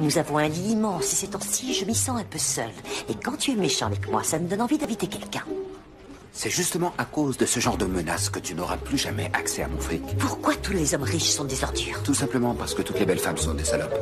Nous avons un lit immense et ces temps-ci, je m'y sens un peu seule. Et quand tu es méchant avec moi, ça me donne envie d'inviter quelqu'un. C'est justement à cause de ce genre de menaces que tu n'auras plus jamais accès à mon fric. Pourquoi tous les hommes riches sont des ordures? Tout simplement parce que toutes les belles femmes sont des salopes.